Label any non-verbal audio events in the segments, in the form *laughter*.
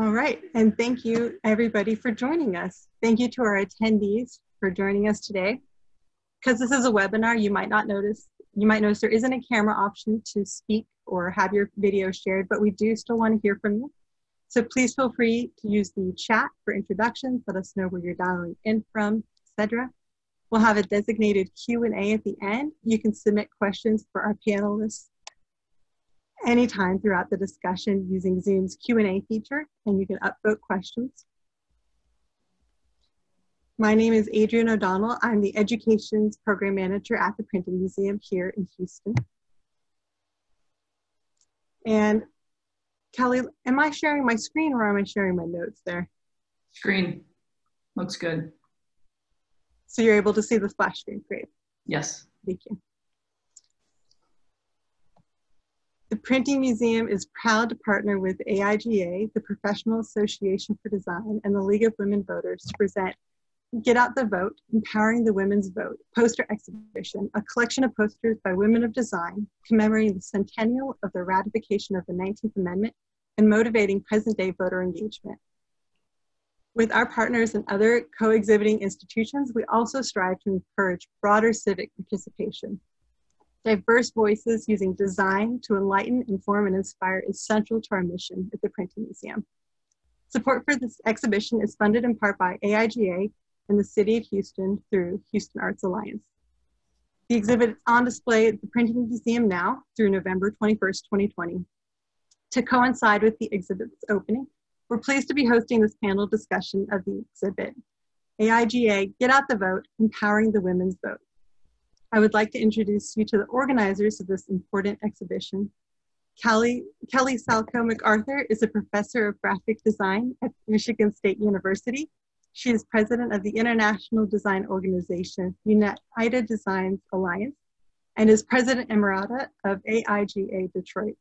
All right, and thank you everybody for joining us. Thank you to our attendees for joining us today. Because this is a webinar, you might not notice, you might notice there isn't a camera option to speak or have your video shared, but we do still want to hear from you. So please feel free to use the chat for introductions, let us know where you're dialing in from, etc. We'll have a designated Q&A at the end. You can submit questions for our panelists anytime throughout the discussion using Zoom's Q&A feature, and you can upvote questions. My name is Adrienne O'Donnell. I'm the Educations Program Manager at the Printing Museum here in Houston. And Kelly, am I sharing my screen or am I sharing my notes there? Screen. Looks good. So you're able to see the splash screen. Great. Yes. Thank you. The Printing Museum is proud to partner with AIGA, the Professional Association for Design, and the League of Women Voters to present Get Out the Vote, Empowering the Women's Vote poster exhibition, a collection of posters by women of design commemorating the centennial of the ratification of the 19th Amendment and motivating present day voter engagement. With our partners and other co-exhibiting institutions, we also strive to encourage broader civic participation. Diverse voices using design to enlighten, inform, and inspire is central to our mission at the Printing Museum. Support for this exhibition is funded in part by AIGA and the City of Houston through Houston Arts Alliance. The exhibit is on display at the Printing Museum now through November 21st, 2020. To coincide with the exhibit's opening, we're pleased to be hosting this panel discussion of the exhibit, AIGA Get Out the Vote, Empowering the Women's Vote. I would like to introduce you to the organizers of this important exhibition. Kelly, Kelly Salchow MacArthur is a professor of graphic design at Michigan State University. She is president of the international design organization, United Designs Alliance, and is president emerita of AIGA Detroit.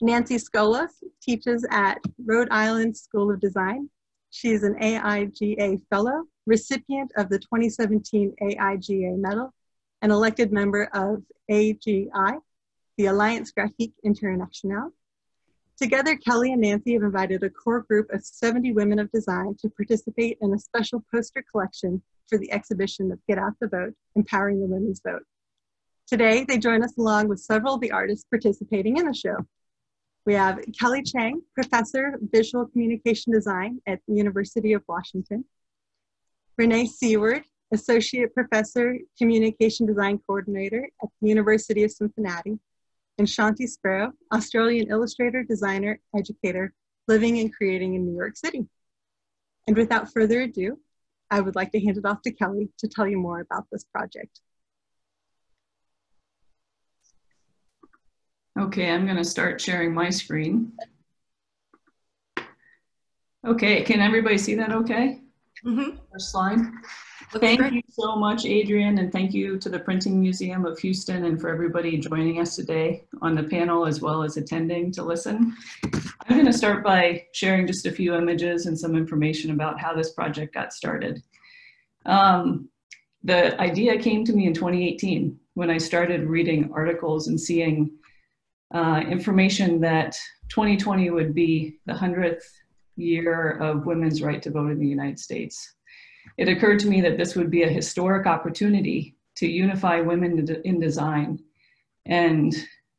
Nancy Skolos teaches at Rhode Island School of Design. She is an AIGA Fellow, recipient of the 2017 AIGA Medal, and elected member of AGI, the Alliance Graphique Internationale. Together, Kelly and Nancy have invited a core group of 70 women of design to participate in a special poster collection for the exhibition of Get Out the Vote, Empowering the Women's Vote. Today, they join us along with several of the artists participating in the show. We have Kelly Cheng, Professor of Visual Communication Design at the University of Washington. Renee Seward, Associate Professor, Communication Design Coordinator at the University of Cincinnati. And Shanti Sparrow, Australian illustrator, designer, educator, living and creating in New York City. And without further ado, I would like to hand it off to Kelly to tell you more about this project. Okay, I'm going to start sharing my screen. Okay, can everybody see that okay? Mm-hmm. First slide. Thank great. you so much, Adrienne, and thank you to the Printing Museum of Houston and for everybody joining us today on the panel as well as attending to listen. I'm going to start by sharing just a few images and some information about how this project got started. Um, the idea came to me in 2018 when I started reading articles and seeing uh, information that 2020 would be the 100th year of women's right to vote in the United States. It occurred to me that this would be a historic opportunity to unify women in design and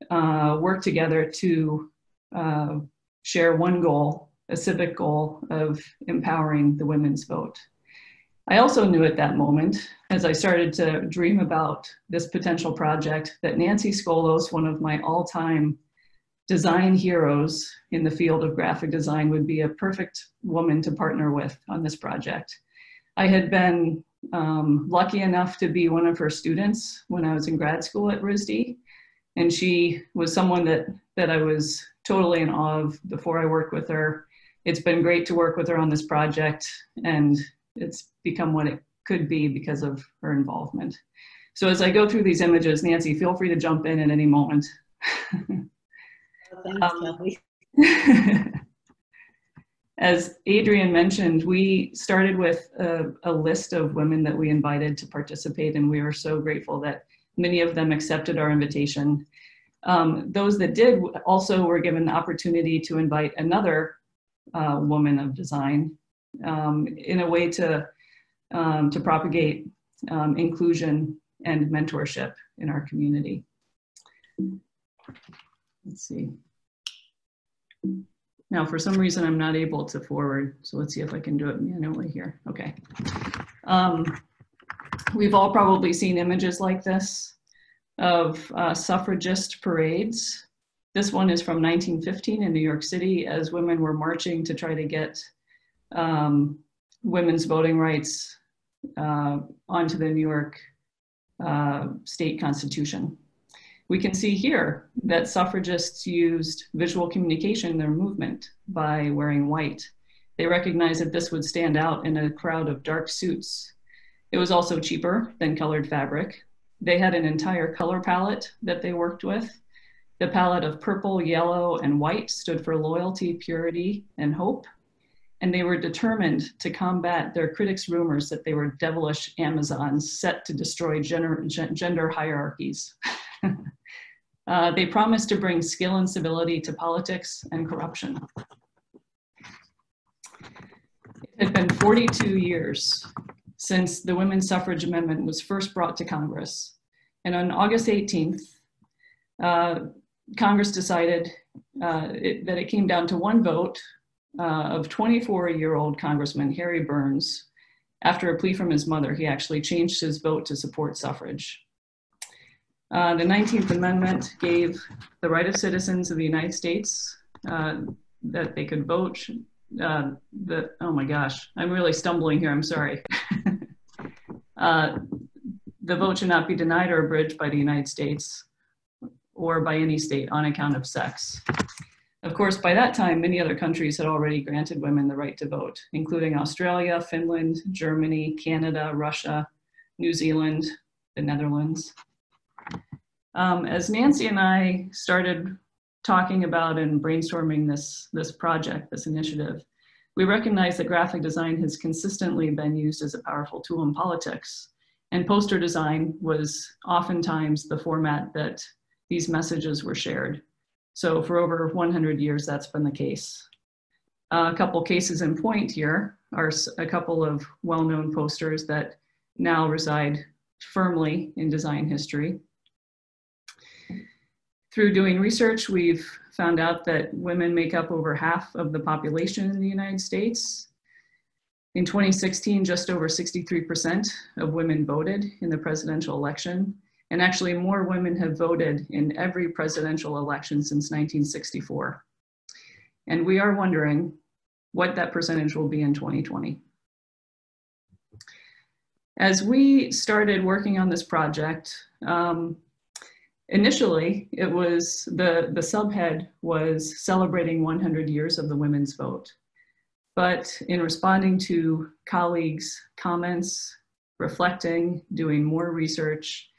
uh, work together to uh, share one goal, a civic goal of empowering the women's vote. I also knew at that moment, as I started to dream about this potential project, that Nancy Skolos, one of my all time design heroes in the field of graphic design, would be a perfect woman to partner with on this project. I had been um, lucky enough to be one of her students when I was in grad school at RISD. And she was someone that, that I was totally in awe of before I worked with her. It's been great to work with her on this project. And it's become what it could be because of her involvement. So as I go through these images, Nancy, feel free to jump in at any moment. *laughs* Thanks, um, *laughs* as Adrienne mentioned, we started with a, a, list of women that we invited to participate, and we were so grateful that many of them accepted our invitation. Um, those that did also were given the opportunity to invite another uh, woman of design um, in a way to, um, to propagate um, inclusion and mentorship in our community. Let's see. Now, for some reason, I'm not able to forward, so let's see if I can do it manually here. Okay. Um, we've all probably seen images like this of uh, suffragist parades. This one is from 1915 in New York City as women were marching to try to get um, women's voting rights uh, onto the New York uh, state constitution. We can see here that suffragists used visual communication in their movement by wearing white. They recognized that this would stand out in a crowd of dark suits. It was also cheaper than colored fabric. They had an entire color palette that they worked with. The palette of purple, yellow, and white stood for loyalty, purity, and hope. And they were determined to combat their critics' rumors that they were devilish Amazons set to destroy gender, gender hierarchies. *laughs* Uh, they promised to bring skill and civility to politics and corruption. It had been 42 years since the Women's Suffrage Amendment was first brought to Congress. And on August 18th, uh, Congress decided uh, it, that it came down to one vote uh, of 24 year old Congressman Harry Burns. After a plea from his mother, he actually changed his vote to support suffrage. Uh, the 19th Amendment gave the right of citizens of the United States uh, that they could vote. Uh, the, oh my gosh, I'm really stumbling here, I'm sorry. *laughs* Uh, the vote should not be denied or abridged by the United States or by any state on account of sex. Of course, by that time, many other countries had already granted women the right to vote, including Australia, Finland, Germany, Canada, Russia, New Zealand, the Netherlands. Um, as Nancy and I started talking about and brainstorming this, this project, this initiative, we recognize that graphic design has consistently been used as a powerful tool in politics. And poster design was oftentimes the format that these messages were shared. So for over 100 years, that's been the case. Uh, a couple cases in point here are a couple of well-known posters that now reside firmly in design history. Through doing research, we've found out that women make up over half of the population in the United States. In 2016, just over 63% of women voted in the presidential election. And actually more women have voted in every presidential election since 1964. And we are wondering what that percentage will be in 2020. As we started working on this project, um, Initially, it was the, the subhead was celebrating 100 years of the women's vote. But in responding to colleagues' comments, reflecting, doing more research,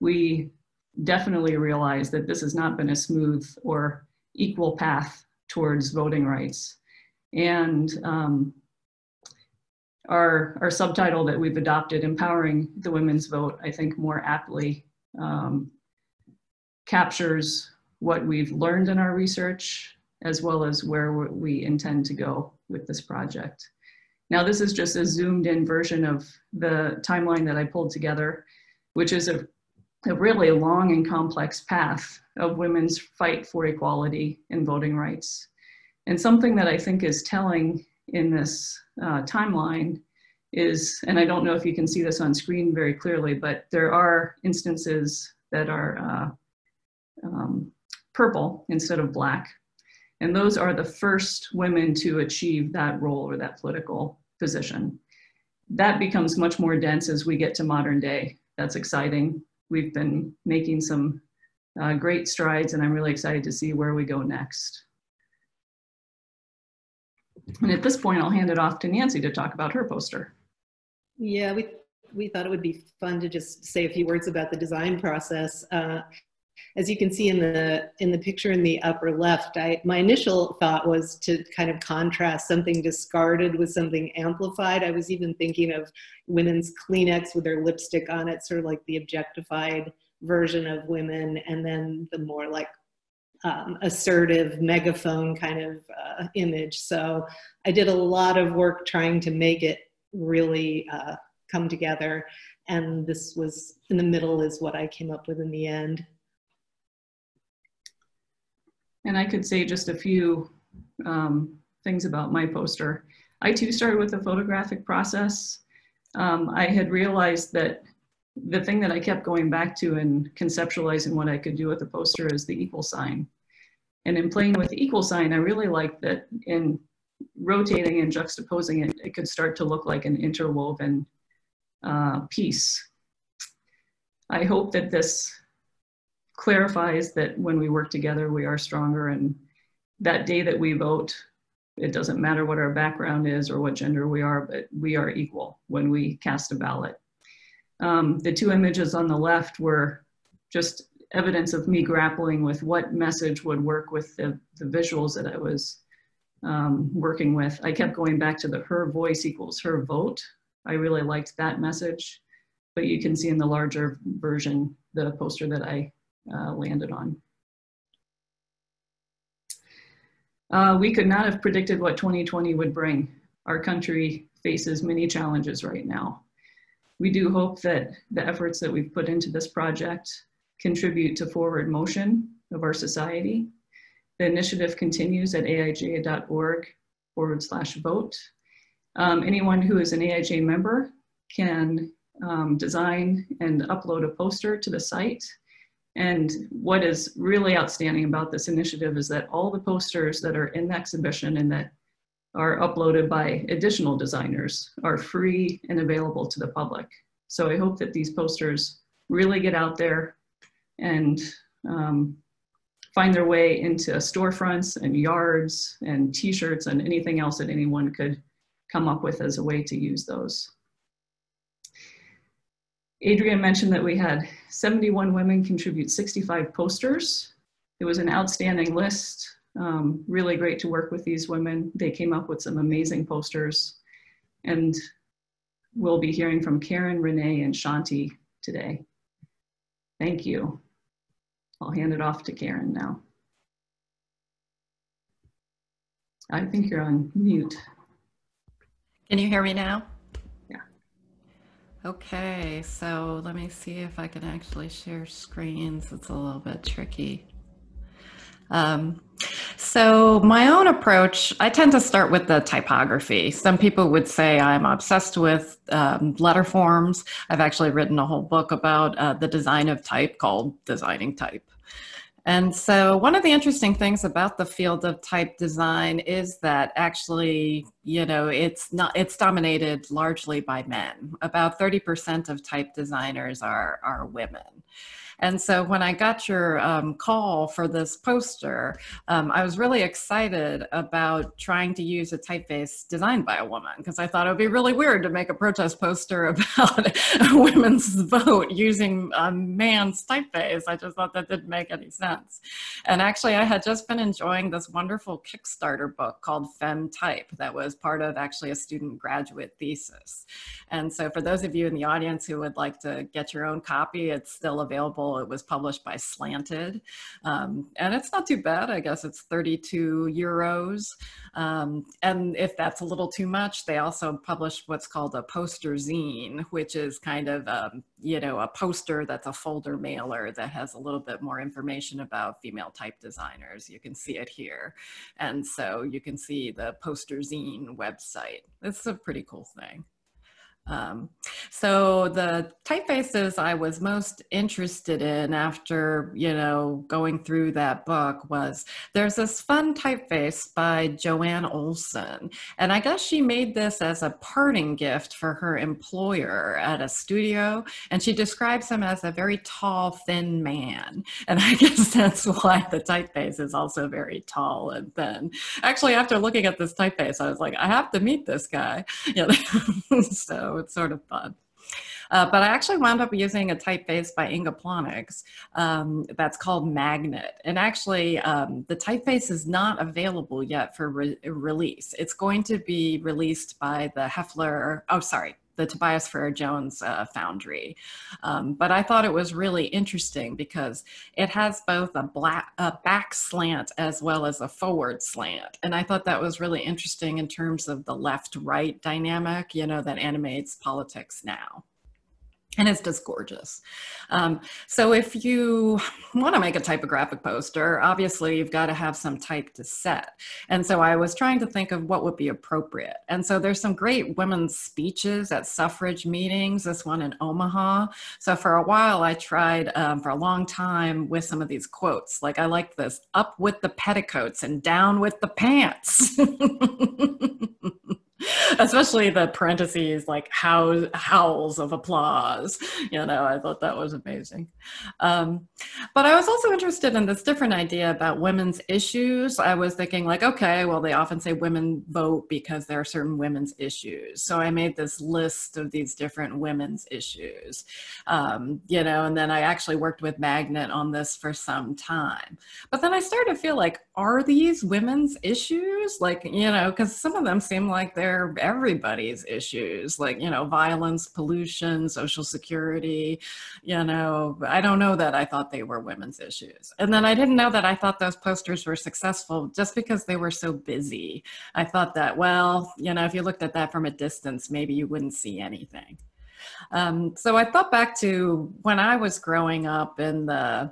we definitely realized that this has not been a smooth or equal path towards voting rights. And um, our, our subtitle that we've adopted, Empowering the Women's Vote, I think more aptly um, captures what we've learned in our research as well as where we intend to go with this project. Now this is just a zoomed in version of the timeline that I pulled together, which is a, a really long and complex path of women's fight for equality and voting rights. And something that I think is telling in this uh, timeline is, and I don't know if you can see this on screen very clearly, but there are instances that are uh, um, purple instead of black. And those are the first women to achieve that role or that political position. That becomes much more dense as we get to modern day. That's exciting. We've been making some uh, great strides and I'm really excited to see where we go next. And at this point, I'll hand it off to Nancy to talk about her poster. Yeah, we, we thought it would be fun to just say a few words about the design process. Uh, as you can see in the in the picture in the upper left, I, my initial thought was to kind of contrast something discarded with something amplified. I was even thinking of women's Kleenex with their lipstick on it, sort of like the objectified version of women, and then the more like um, assertive megaphone kind of uh, image. So I did a lot of work trying to make it really uh, come together. And this was in the middle is what I came up with in the end. And I could say just a few um, things about my poster. I too started with a photographic process. Um, I had realized that the thing that I kept going back to and conceptualizing what I could do with the poster is the equal sign. And in playing with the equal sign, I really liked that in rotating and juxtaposing it, it could start to look like an interwoven uh, piece. I hope that this clarifies that when we work together, we are stronger. And that day that we vote, it doesn't matter what our background is or what gender we are, but we are equal when we cast a ballot. Um, the two images on the left were just evidence of me grappling with what message would work with the, the visuals that I was um, working with. I kept going back to the her voice equals her vote. I really liked that message, but you can see in the larger version, the poster that I uh, landed on. Uh, we could not have predicted what 2020 would bring. Our country faces many challenges right now. We do hope that the efforts that we've put into this project contribute to forward motion of our society. The initiative continues at aiga.org forward slash vote. Um, anyone who is an AIGA member can um, design and upload a poster to the site. And what is really outstanding about this initiative is that all the posters that are in the exhibition and that are uploaded by additional designers are free and available to the public. So I hope that these posters really get out there and um, find their way into storefronts and yards and t-shirts and anything else that anyone could come up with as a way to use those. Adrienne mentioned that we had 71 women contribute 65 posters. It was an outstanding list. Um, really great to work with these women. They came up with some amazing posters. And we'll be hearing from Karen, Renee, and Shanti today. Thank you. I'll hand it off to Karen now. I think you're on mute. Can you hear me now? Okay, so let me see if I can actually share screens. It's a little bit tricky. Um, so, my own approach, I tend to start with the typography. Some people would say I'm obsessed with um, letter forms. I've actually written a whole book about uh, the design of type called Designing Type. And so, one of the interesting things about the field of type design is that actually, you know, it's not it's dominated largely by men. About 30% of type designers are are women. And so when I got your um, call for this poster, um, I was really excited about trying to use a typeface designed by a woman because I thought it would be really weird to make a protest poster *laughs* about women's vote using a man's typeface. I just thought that didn't make any sense. And actually, I had just been enjoying this wonderful Kickstarter book called Fem Type that was part of actually a student graduate thesis. And so for those of you in the audience who would like to get your own copy, it's still available it was published by Slanted. Um, and it's not too bad. I guess it's 32 euros. Um, and if that's a little too much, they also published what's called a poster zine, which is kind of, um, you know, a poster that's a folder mailer that has a little bit more information about female type designers. You can see it here. And so you can see the poster zine website. It's a pretty cool thing. Um, so the typefaces I was most interested in after, you know, going through that book was there's this fun typeface by Joanne Olson. And I guess she made this as a parting gift for her employer at a studio. And she describes him as a very tall, thin man. And I *laughs* guess that's why the typeface is also very tall and thin. Actually, after looking at this typeface, I was like, I have to meet this guy. *laughs* You know? *laughs* so it's sort of fun. Uh, but I actually wound up using a typeface by Inga um, that's called Magnet. And actually, um, the typeface is not available yet for re release. It's going to be released by the Hoefler, oh, sorry, the Tobias Frere-Jones uh, Foundry. Um, but I thought it was really interesting because it has both a, black, a back slant as well as a forward slant. And I thought that was really interesting in terms of the left right dynamic, you know, that animates politics now and it's just gorgeous. Um, so if you want to make a typographic poster, obviously you've got to have some type to set. And so I was trying to think of what would be appropriate. And so there's some great women's speeches at suffrage meetings, this one in Omaha. So for a while I tried um, for a long time with some of these quotes. Like I like this, up with the petticoats and down with the pants. *laughs* *laughs* especially the parentheses like how, howls of applause you know i thought that was amazing. Um, but i was also interested in this different idea about women's issues. I was thinking like okay well they often say women vote because there are certain women's issues. So i made this list of these different women's issues um, you know and then i actually worked with magnet on this for some time. But then i started to feel like are these women's issues? Like you know because some of them seem like they're they're everybody's issues like you know violence pollution social security you know i don't know that i thought they were women's issues and then i didn't know that i thought those posters were successful just because they were so busy i thought that well you know if you looked at that from a distance maybe you wouldn't see anything um, so i thought back to when i was growing up in the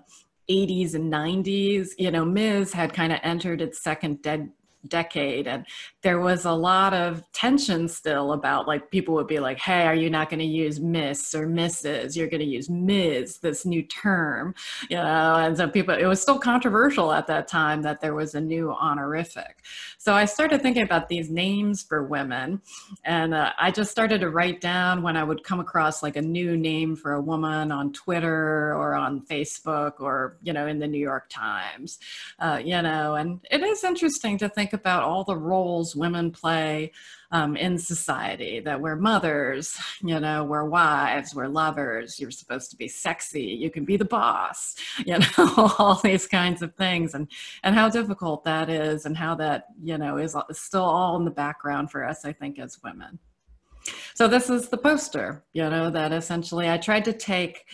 80s and 90s, you know, Ms. had kind of entered its second de- decade and there was a lot of tension still about like people would be like hey are you not going to use miss or mrs you're going to use ms this new term you know and so people it was still controversial at that time that there was a new honorific. So i started thinking about these names for women and uh, i just started to write down when i would come across like a new name for a woman on twitter or on facebook or you know in the new york times uh, you know and it is interesting to think about all the roles women play um, in society that we're mothers, you know, we're wives, we're lovers, you're supposed to be sexy, you can be the boss, *laughs* you know, *laughs* all these kinds of things and, and how difficult that is and how that, you know, is still all in the background for us, I think, as women. So this is the poster, you know, that essentially I tried to take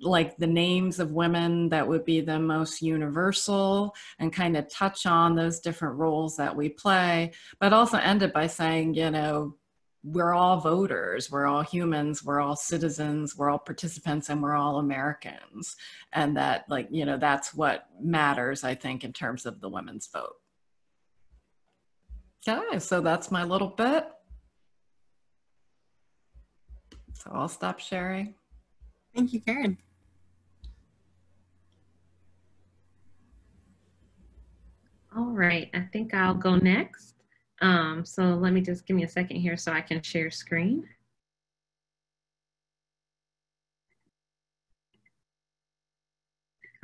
like the names of women that would be the most universal and kind of touch on those different roles that we play, but also ended by saying, you know, we're all voters, we're all humans, we're all citizens, we're all participants, and we're all Americans. And that, like, you know, that's what matters, I think, in terms of the women's vote. Okay, so that's my little bit. So I'll stop sharing. Thank you, Karen. All right, I think I'll go next. Um, so let me just give me a second here so I can share screen.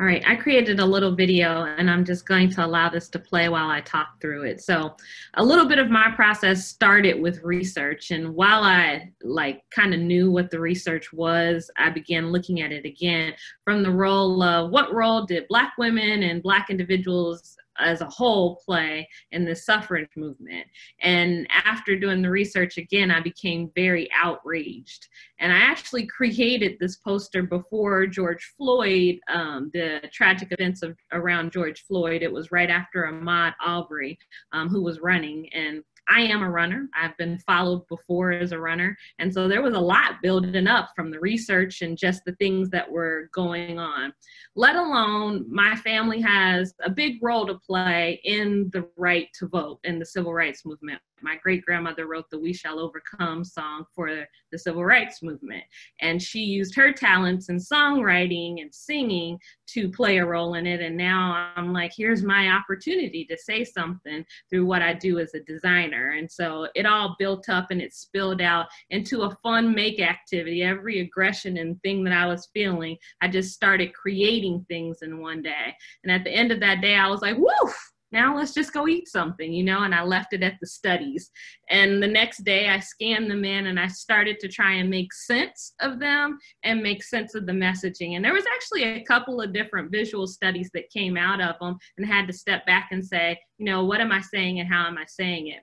All right, I created a little video and I'm just going to allow this to play while I talk through it. So a little bit of my process started with research and while I like kind of knew what the research was, I began looking at it again from the role of what role did Black women and Black individuals as a whole play in the suffrage movement. And after doing the research again, I became very outraged. And I actually created this poster before George Floyd, um, the tragic events of around George Floyd. It was right after Ahmaud Arbery, um, who was running. And I am a runner. I've been followed before as a runner. And so there was a lot building up from the research and just the things that were going on. Let alone my family has a big role to play in the right to vote in the civil rights movement my great grandmother wrote the We Shall Overcome song for the civil rights movement. And she used her talents in songwriting and singing to play a role in it. And now I'm like, here's my opportunity to say something through what I do as a designer. And so it all built up and it spilled out into a fun make activity. Every aggression and thing that I was feeling, I just started creating things in one day. And at the end of that day, I was like, woof now let's just go eat something, you know, and I left it at the studies. And the next day I scanned them in and I started to try and make sense of them and make sense of the messaging. And there was actually a couple of different visual studies that came out of them and had to step back and say, you know, what am I saying and how am I saying it?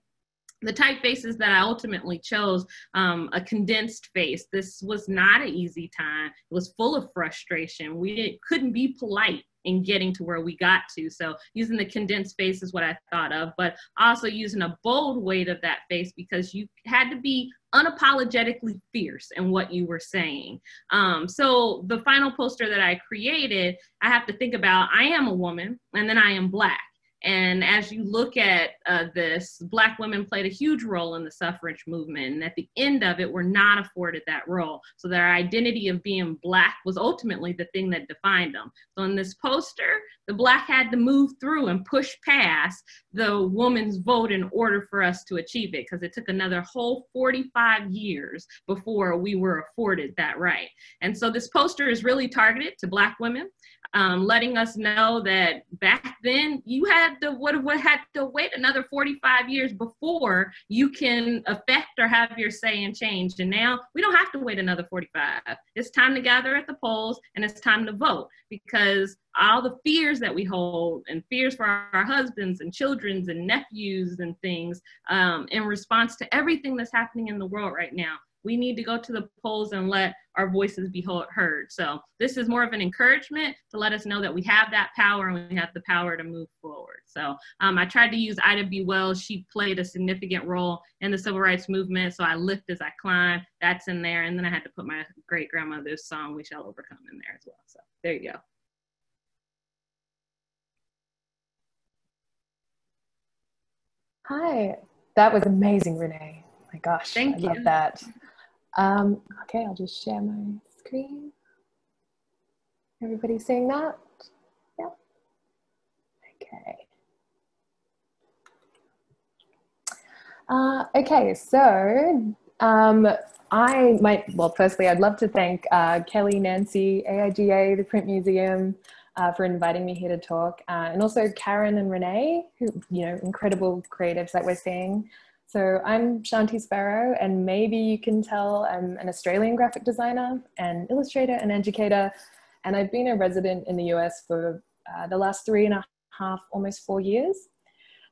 the typefaces that I ultimately chose, um, a condensed face. This was not an easy time. It was full of frustration. We couldn't be polite in getting to where we got to. So using the condensed face is what I thought of, but also using a bold weight of that face because you had to be unapologetically fierce in what you were saying. Um, so the final poster that I created, I have to think about I am a woman and then I am black. And as you look at uh, this, Black women played a huge role in the suffrage movement. And at the end of it, were not afforded that role. So their identity of being Black was ultimately the thing that defined them. So in this poster, the Black had to move through and push past the woman's vote in order for us to achieve it, because it took another whole 45 years before we were afforded that right. And so this poster is really targeted to Black women um, letting us know that back then you had to would have had to wait another 45 years before you can affect or have your say and change. And now we don't have to wait another 45. It's time to gather at the polls and it's time to vote because all the fears that we hold and fears for our, our husbands and children's and nephews and things um, in response to everything that's happening in the world right now we need to go to the polls and let our voices be heard. So this is more of an encouragement to let us know that we have that power and we have the power to move forward. So um, I tried to use Ida B. Wells. She played a significant role in the civil rights movement. So I lift as I climb. That's in there. And then I had to put my great grandmother's song, We Shall Overcome, in there as well. So there you go. Hi, that was amazing, Renee. my gosh, Thank I you. love that. Um, okay, I'll just share my screen. Everybody seeing that? Yep. Okay. Uh, okay, so um, I might, well, firstly, I'd love to thank uh, Kelly, Nancy, AIGA, the Print Museum, uh, for inviting me here to talk, uh, and also Karen and Renee, who, you know, incredible creatives that we're seeing. So I'm Shanti Sparrow, and maybe you can tell I'm an Australian graphic designer and illustrator and educator. And I've been a resident in the US for uh, the last three and a half, almost four years.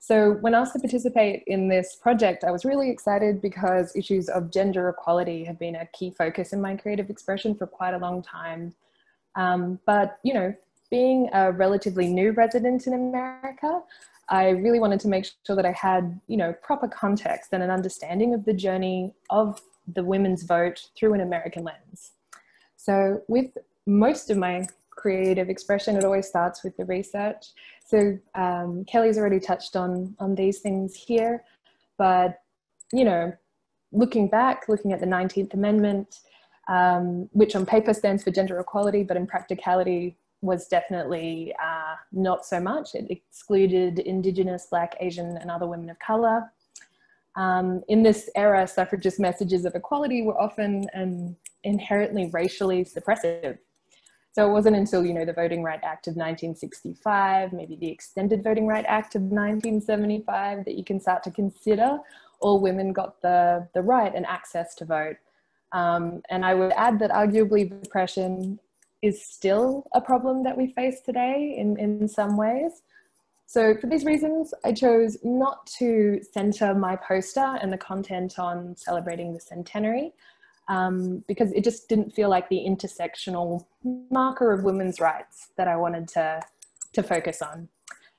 So when asked to participate in this project, I was really excited because issues of gender equality have been a key focus in my creative expression for quite a long time. Um, but, you know, being a relatively new resident in America, I really wanted to make sure that I had, you know, proper context and an understanding of the journey of the women's vote through an American lens. So with most of my creative expression, it always starts with the research. So um, Kelly's already touched on, on these things here, but, you know, looking back, looking at the 19th Amendment, um, which on paper stands for gender equality, but in practicality was definitely uh, not so much. It excluded Indigenous, Black, Asian, and other women of colour. Um, in this era, suffragist messages of equality were often um, inherently racially suppressive. So it wasn't until, you know, the Voting Right Act of 1965, maybe the Extended Voting Right Act of 1975, that you can start to consider all women got the, the right and access to vote. Um, and I would add that arguably repression is still a problem that we face today in, in some ways. So for these reasons, I chose not to center my poster and the content on celebrating the centenary um, because it just didn't feel like the intersectional marker of women's rights that I wanted to, to focus on.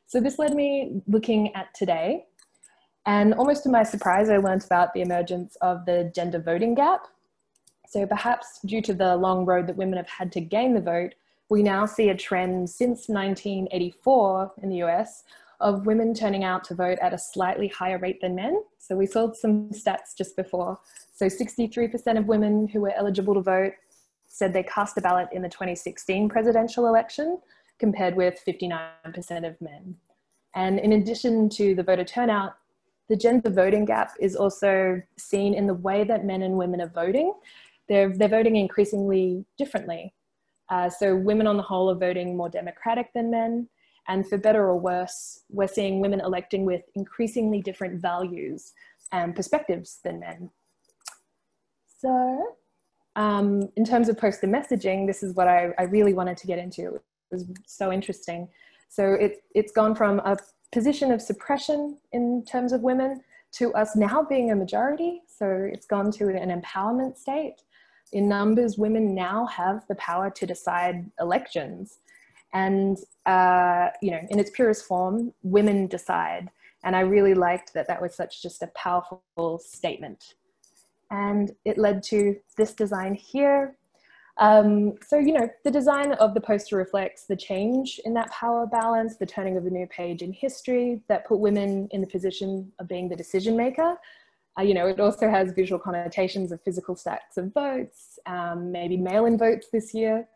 So this led me looking at today and almost to my surprise, I learned about the emergence of the gender voting gap so perhaps due to the long road that women have had to gain the vote, we now see a trend since 1984 in the US of women turning out to vote at a slightly higher rate than men. So we saw some stats just before. So 63% of women who were eligible to vote said they cast a ballot in the 2016 presidential election, compared with 59% of men. And in addition to the voter turnout, the gender voting gap is also seen in the way that men and women are voting they're, they're voting increasingly differently. Uh, so women on the whole are voting more democratic than men. And for better or worse, we're seeing women electing with increasingly different values and perspectives than men. So um, in terms of poster messaging, this is what I, I really wanted to get into. It was so interesting. So it, it's gone from a position of suppression in terms of women to us now being a majority. So it's gone to an empowerment state. In numbers, women now have the power to decide elections. And, uh, you know, in its purest form, women decide. And I really liked that that was such just a powerful statement. And it led to this design here, um, so, you know, the design of the poster reflects the change in that power balance, the turning of a new page in history that put women in the position of being the decision maker. Uh, you know, it also has visual connotations of physical stacks of votes, um, maybe mail-in votes this year.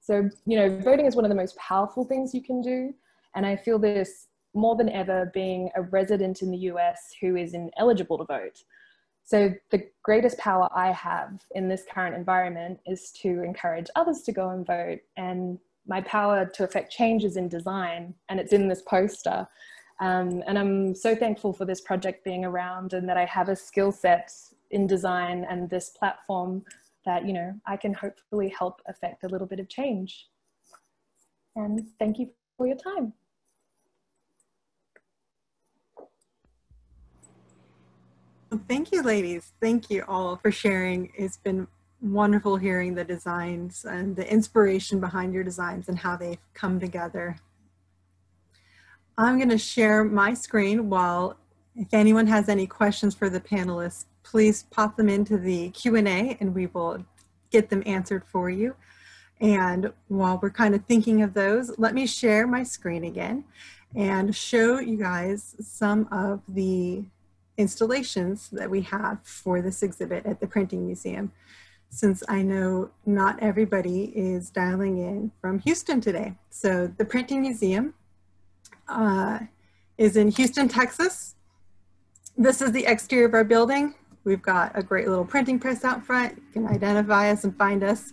So, you know, voting is one of the most powerful things you can do. And I feel this more than ever being a resident in the US who is ineligible to vote. So the greatest power I have in this current environment is to encourage others to go and vote. And my power to affect changes in design, and it's in this poster. Um, and I'm so thankful for this project being around and that I have a skill set in design and this platform that, you know, I can hopefully help affect a little bit of change. And thank you for your time. thank you, ladies. Thank you all for sharing. It's been wonderful hearing the designs and the inspiration behind your designs and how they've come together. I'm going to share my screen while if anyone has any questions for the panelists, please pop them into the Q&A and we will get them answered for you. And while we're kind of thinking of those, let me share my screen again and show you guys some of the installations that we have for this exhibit at the Printing Museum, since I know not everybody is dialing in from Houston today. So the Printing Museum uh, is in Houston, Texas. This is the exterior of our building. We've got a great little printing press out front. You can identify us and find us.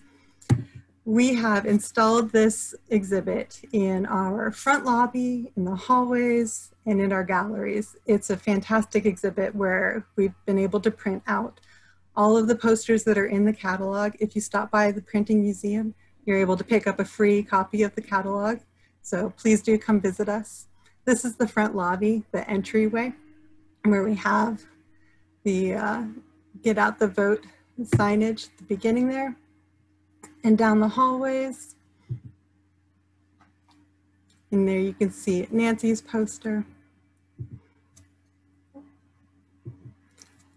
We have installed this exhibit in our front lobby, in the hallways, and in our galleries. It's a fantastic exhibit where we've been able to print out all of the posters that are in the catalog. If you stop by the printing museum, you're able to pick up a free copy of the catalog. So please do come visit us. This is the front lobby, the entryway, where we have the uh, get out the vote signage at the beginning there and down the hallways. And there you can see Nancy's poster.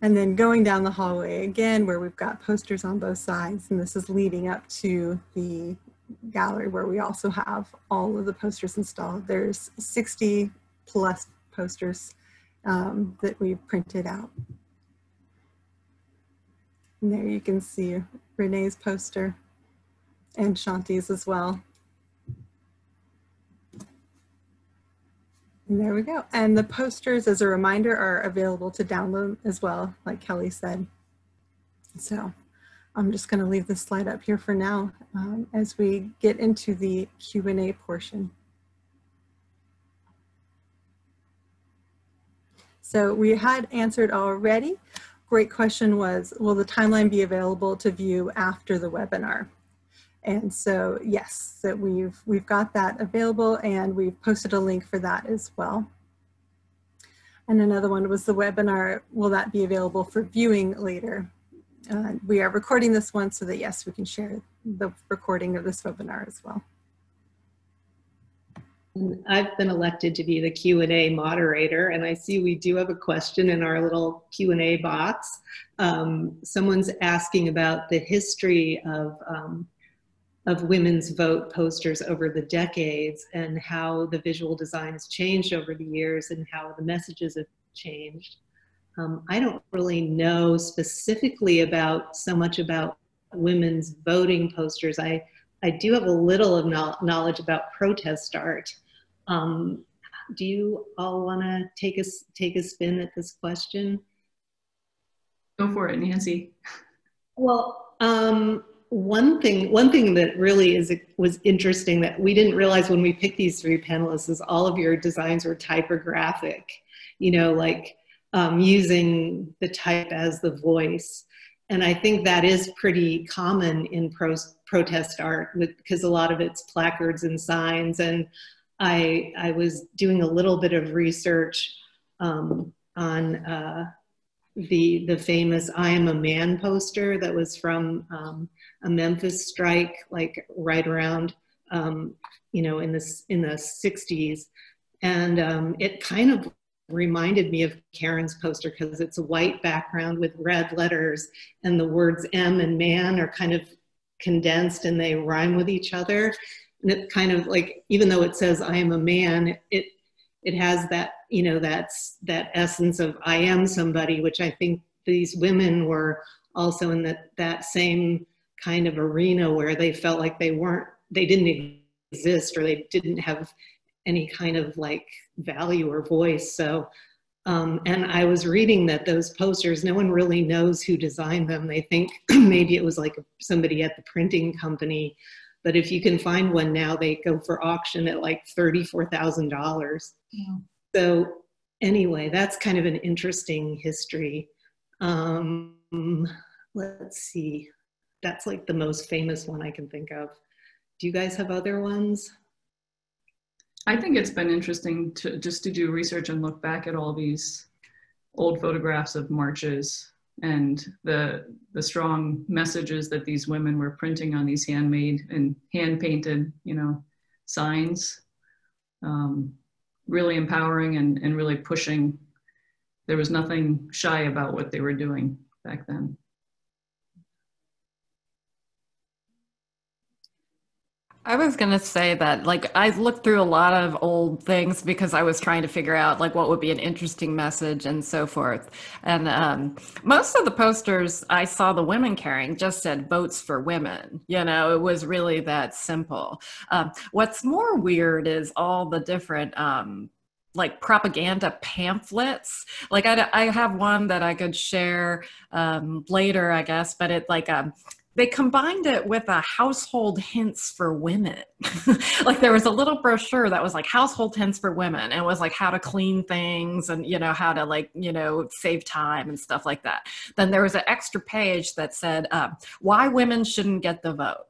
And then going down the hallway again, where we've got posters on both sides, and this is leading up to the gallery where we also have all of the posters installed. There's 60 plus posters um, that we printed out. And there you can see Renee's poster and Shanti's as well. And there we go. And the posters, as a reminder, are available to download as well, like Kelly said. So I'm just going to leave this slide up here for now um, as we get into the Q&A portion. So we had answered already. Great question was, will the timeline be available to view after the webinar? And so yes, that we've, we've got that available and we've posted a link for that as well. And another one was the webinar, will that be available for viewing later? Uh, we are recording this one so that yes, we can share the recording of this webinar as well. I've been elected to be the Q&A moderator and I see we do have a question in our little Q&A box. Um, someone's asking about the history of um, of women's vote posters over the decades and how the visual design has changed over the years and how the messages have changed. Um, I don't really know specifically about so much about women's voting posters. I, I do have a little of no knowledge about protest art. Um, do you all want to take a, take a spin at this question? Go for it, Nancy. Well, um, one thing one thing that really is was interesting that we didn't realize when we picked these three panelists is all of your designs were typographic you know like um, using the type as the voice. And i think that is pretty common in pro protest art because a lot of it's placards and signs. And i i was doing a little bit of research um, on uh, the the famous "I am a man" poster that was from um, a Memphis strike, like right around um, you know in the in the 60s, and um, it kind of reminded me of Karen's poster because it's a white background with red letters, and the words "M" and "man" are kind of condensed and they rhyme with each other. And it kind of like even though it says "I am a man," it it has that you know that's that essence of i am somebody which i think these women were also in that that same kind of arena where they felt like they weren't they didn't exist or they didn't have any kind of like value or voice so um, and i was reading that those posters no one really knows who designed them they think *clears throat* maybe it was like somebody at the printing company but if you can find one now, they go for auction at like $34,000. Yeah. So anyway, that's kind of an interesting history. Um, let's see. That's like the most famous one I can think of. Do you guys have other ones? I think it's been interesting to just to do research and look back at all these old photographs of marches and the the strong messages that these women were printing on these handmade and hand painted you know signs. Um, really empowering and, and really pushing. There was nothing shy about what they were doing back then I was going to say that, like, I looked through a lot of old things because I was trying to figure out, like, what would be an interesting message and so forth. And um, most of the posters I saw the women carrying just said votes for women. You know, it was really that simple. Um, what's more weird is all the different um, like propaganda pamphlets. Like I, I have one that I could share um, later, I guess, but it like um, they combined it with a household hints for women. *laughs* like there was a little brochure that was like household hints for women and it was like how to clean things and you know how to like you know save time and stuff like that. Then there was an extra page that said um, why women shouldn't get the vote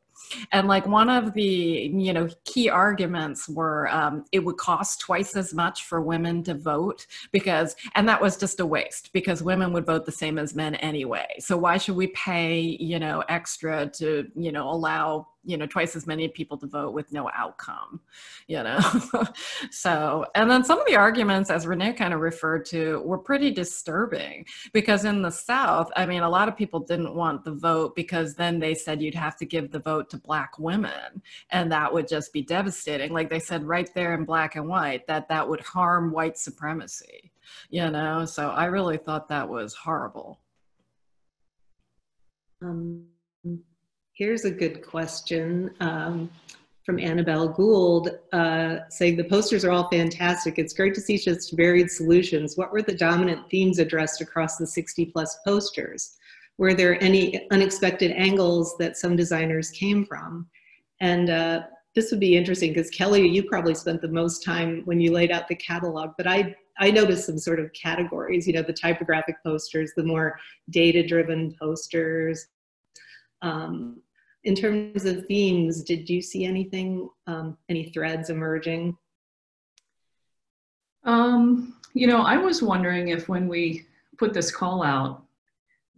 and like one of the you know key arguments were um, it would cost twice as much for women to vote because and that was just a waste because women would vote the same as men anyway. So why should we pay you know extra to you know allow you know twice as many people to vote with no outcome you know? *laughs* So and then some of the arguments as renee kind of referred to were pretty disturbing because in the south i mean a lot of people didn't want the vote because then they said you'd have to give the vote to black women and that would just be devastating. Like they said right there in black and white that that would harm white supremacy you know? So i really thought that was horrible. Um Here's a good question um, from Annabelle Gould uh, saying the posters are all fantastic. It's great to see just varied solutions. What were the dominant themes addressed across the 60 plus posters? Were there any unexpected angles that some designers came from? And uh, this would be interesting because Kelly, you probably spent the most time when you laid out the catalog, but I, I noticed some sort of categories, you know, the typographic posters, the more data-driven posters, um, in terms of themes, did you see anything, um, any threads emerging? Um, you know, I was wondering if when we put this call out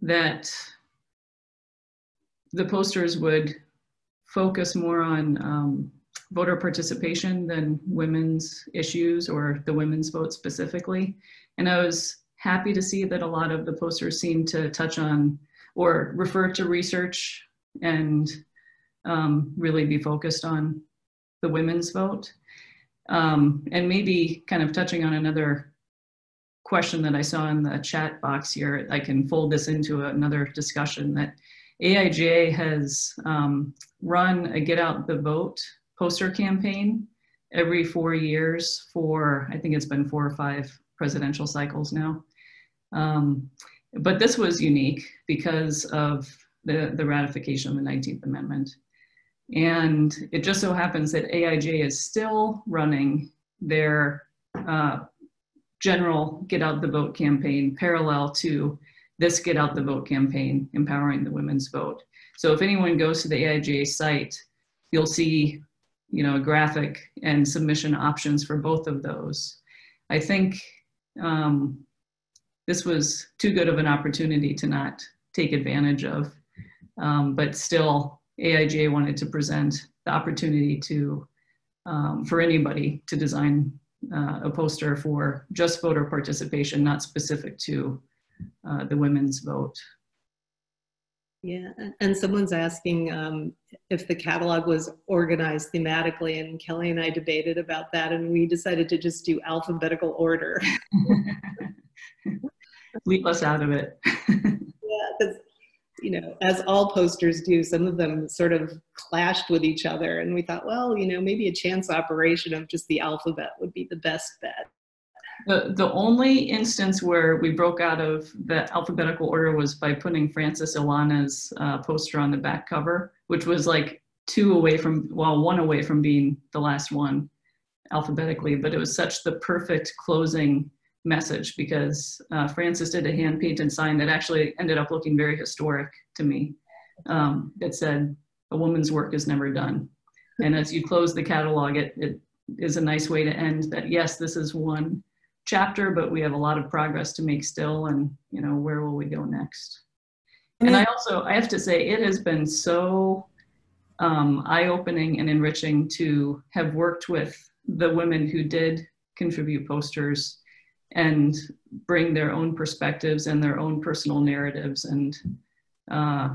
that the posters would focus more on um, voter participation than women's issues or the women's vote specifically. And I was happy to see that a lot of the posters seemed to touch on or refer to research and um, really be focused on the women's vote. Um, and maybe kind of touching on another question that I saw in the chat box here, I can fold this into another discussion that AIGA has um, run a Get Out the Vote poster campaign every four years for, I think it's been four or five presidential cycles now. Um, but this was unique because of the, the ratification of the 19th Amendment. And it just so happens that AIGA is still running their uh, general Get Out the Vote campaign parallel to this Get Out the Vote campaign, empowering the women's vote. So if anyone goes to the AIGA site, you'll see you know, a graphic and submission options for both of those. I think um, this was too good of an opportunity to not take advantage of. Um, but still, AIGA wanted to present the opportunity to um, for anybody to design uh, a poster for just voter participation, not specific to uh, the women's vote. Yeah, and someone's asking um, if the catalog was organized thematically, and Kelly and I debated about that, and we decided to just do alphabetical order. *laughs* Leave us out of it. *laughs* yeah, because you know, as all posters do, some of them sort of clashed with each other, and we thought, well, you know, maybe a chance operation of just the alphabet would be the best bet. The, the only instance where we broke out of the alphabetical order was by putting Francis Ilana's uh, poster on the back cover, which was like two away from, well, one away from being the last one alphabetically, but it was such the perfect closing message because uh, Francis did a hand painted sign that actually ended up looking very historic to me. Um, it said, a woman's work is never done. And as you close the catalog, it, it is a nice way to end that, yes, this is one chapter, but we have a lot of progress to make still. And, you know, where will we go next? And I also, I have to say, it has been so um, eye-opening and enriching to have worked with the women who did contribute posters and bring their own perspectives and their own personal narratives. And, uh,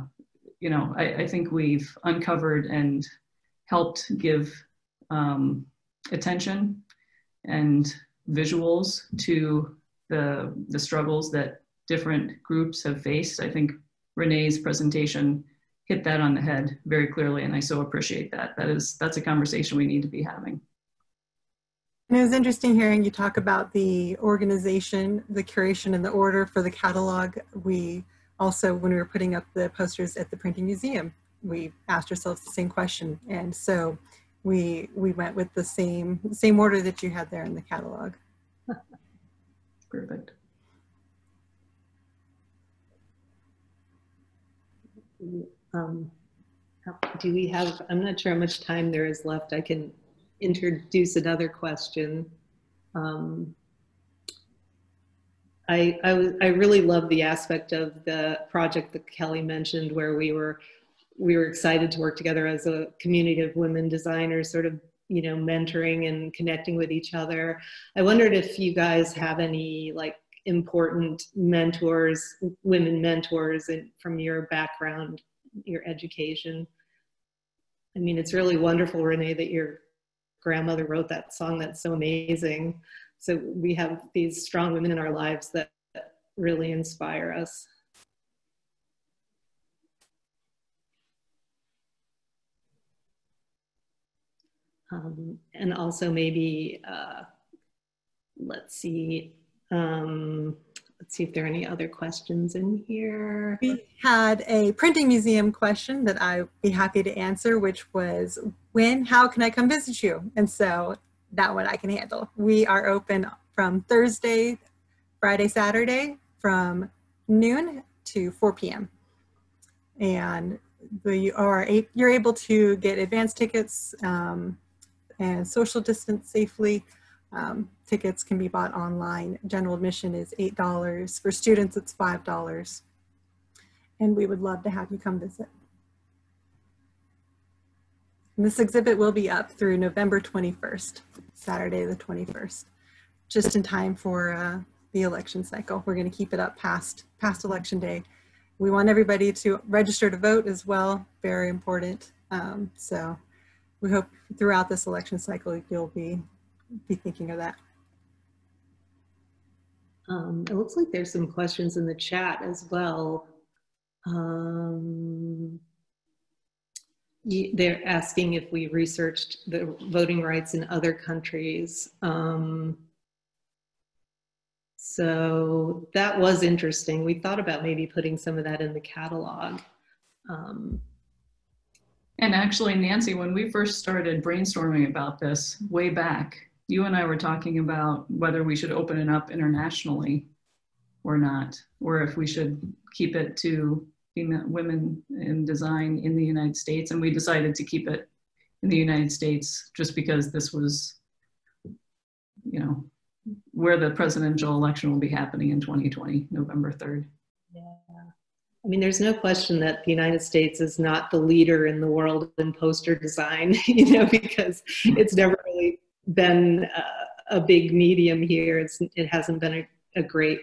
you know, I, I, think we've uncovered and helped give um, attention and visuals to the, the struggles that different groups have faced. I think Renee's presentation hit that on the head very clearly, and I so appreciate that. That is, that's a conversation we need to be having. And it was interesting hearing you talk about the organization, the curation, and the order for the catalog. We also, when we were putting up the posters at the Printing Museum, we asked ourselves the same question. And so we, we went with the same, same order that you had there in the catalog. *laughs* Perfect. Um, do we have, I'm not sure how much time there is left. I can introduce another question. Um, I, I, I really love the aspect of the project that Kelly mentioned where we were we were excited to work together as a community of women designers sort of you know mentoring and connecting with each other i wondered if you guys have any like important mentors women mentors and from your background your education i mean it's really wonderful renee that you're grandmother wrote that song that's so amazing. So we have these strong women in our lives that really inspire us. Um, and also maybe, uh, let's see, um, let's see if there are any other questions in here. We had a printing museum question that I'd be happy to answer, which was when, how can I come visit you? And so that one I can handle. We are open from Thursday, Friday, Saturday from noon to 4 p.m. And the, are, you're able to get advance tickets um, and social distance safely. Um, tickets can be bought online. General admission is $8. For students, it's $5. And we would love to have you come visit. And this exhibit will be up through November 21st, Saturday the 21st, just in time for uh, the election cycle. We're going to keep it up past, past election day. We want everybody to register to vote as well, very important. Um, so we hope throughout this election cycle you'll be, be thinking of that. Um, it looks like there's some questions in the chat as well. Um, they're asking if we researched the voting rights in other countries. Um, so that was interesting. We thought about maybe putting some of that in the catalog. Um, and actually, Nancy, when we first started brainstorming about this way back, you and I were talking about whether we should open it up internationally or not, or if we should keep it to women in design in the United States, and we decided to keep it in the United States just because this was, you know, where the presidential election will be happening in 2020, November 3rd. Yeah. I mean, there's no question that the United States is not the leader in the world in poster design, *laughs* you know, because it's never been a, a big medium here. It's, it hasn't been a, a great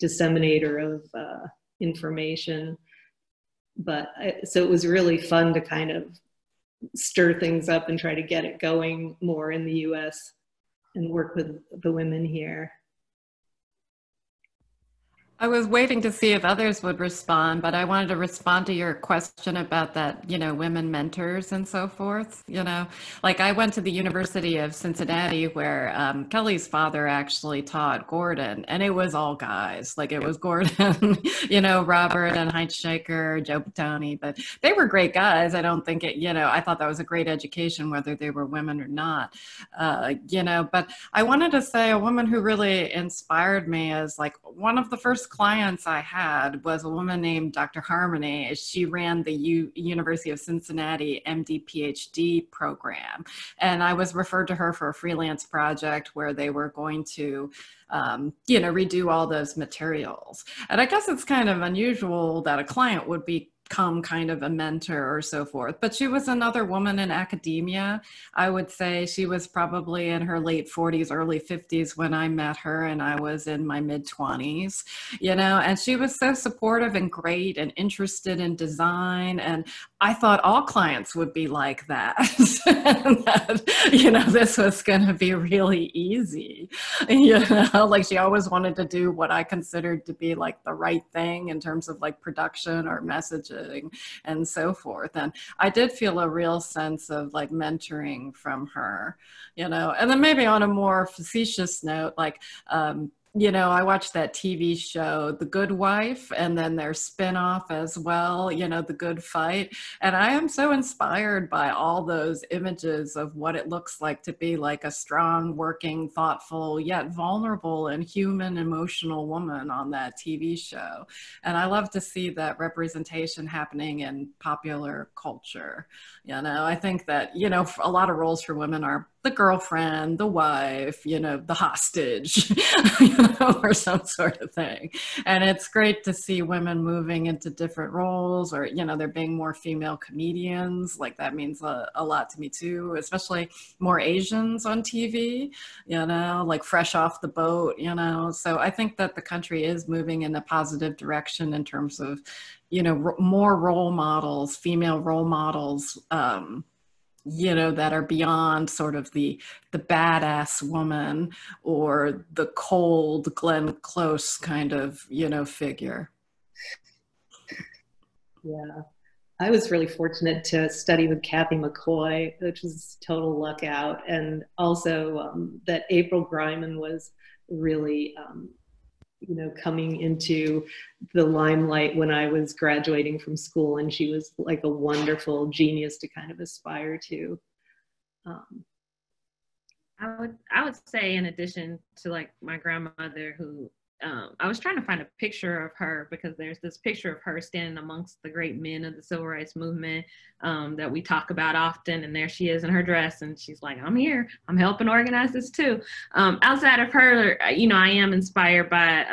disseminator of uh, information. But I, so it was really fun to kind of stir things up and try to get it going more in the US and work with the women here. I was waiting to see if others would respond, but I wanted to respond to your question about that, you know, women mentors and so forth. You know, like I went to the University of Cincinnati where um, Kelly's father actually taught Gordon, and it was all guys. Like it was Gordon, *laughs* you know, Robert and Heinz Shaker, Joe Bottoni, but they were great guys. I don't think it, you know, I thought that was a great education, whether they were women or not, uh, you know, but I wanted to say a woman who really inspired me is like one of the first clients I had was a woman named Dr. Harmony. She ran the U- University of Cincinnati MD PhD program. And I was referred to her for a freelance project where they were going to um, you know, redo all those materials. And I guess it's kind of unusual that a client would be become kind of a mentor or so forth. But she was another woman in academia. I would say she was probably in her late 40s, early 50s when I met her, and I was in my mid 20s, you know, and she was so supportive and great and interested in design. And I thought all clients would be like that. *laughs* that you know, this was going to be really easy. You know, like she always wanted to do what I considered to be like the right thing in terms of like production or messaging and so forth. And I did feel a real sense of like mentoring from her, you know, and then maybe on a more facetious note, like, um, you know, I watched that TV show, The Good Wife, and then their spinoff as well, you know, The Good Fight. And I am so inspired by all those images of what it looks like to be like a strong, working, thoughtful, yet vulnerable and human, emotional woman on that TV show. And I love to see that representation happening in popular culture. You know, I think that, you know, a lot of roles for women are the girlfriend, the wife, you know, the hostage, *laughs* you know, or some sort of thing. And it's great to see women moving into different roles or, you know, there being more female comedians. Like that means a, a lot to me too, especially more Asians on TV, you know, like fresh off the boat, you know. So I think that the country is moving in a positive direction in terms of, you know, more role models, female role models. Um, you know that are beyond sort of the the badass woman or the cold glenn close kind of you know figure? Yeah. I was really fortunate to study with kathy mccoy which was total luck out and also um, that april greiman was really um, you know coming into the limelight when i was graduating from school and she was like a wonderful genius to kind of aspire to. Um, i would i would say in addition to like my grandmother who um, I was trying to find a picture of her because there's this picture of her standing amongst the great men of the civil rights movement um, that we talk about often. And there she is in her dress, and she's like, I'm here, I'm helping organize this too. Um, outside of her, you know, I am inspired by.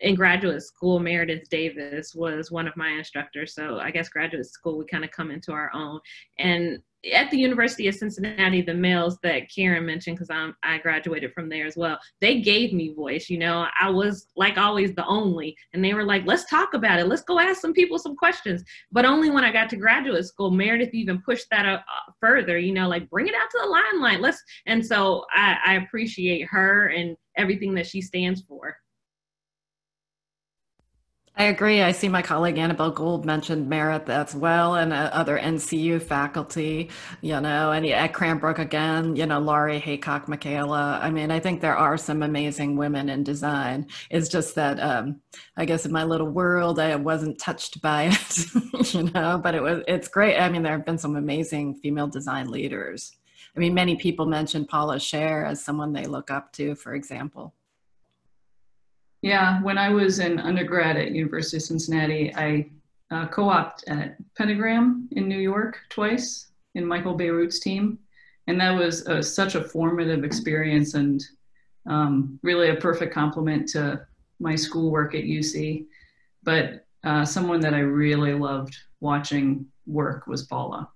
In graduate school, Meredith Davis was one of my instructors. So I guess graduate school, we kind of come into our own. And at the University of Cincinnati, the males that Karen mentioned, because I'm I graduated from there as well, they gave me voice. You know, I was like always the only, and they were like, "Let's talk about it. Let's go ask some people some questions." But only when I got to graduate school, Meredith even pushed that uh, further. You know, like bring it out to the limelight. Let's. And so I, I appreciate her and everything that she stands for. I agree. I see my colleague Annabelle Gould mentioned Merit as well, and uh, other NCU faculty, you know, and at Cranbrook again, you know, Laurie Haycock, Makela. I mean, I think there are some amazing women in design. It's just that, um, I guess, in my little world, I wasn't touched by it, *laughs* you know. But it was, it's great. I mean, there have been some amazing female design leaders. I mean, many people mention Paula Scher as someone they look up to, for example. Yeah, when I was an undergrad at University of Cincinnati, I uh, co-opted at Pentagram in New York twice in Michael Bierut's team, and that was uh, such a formative experience. And Um, really a perfect complement to my schoolwork at UC. But uh, someone that I really loved watching work was Paula.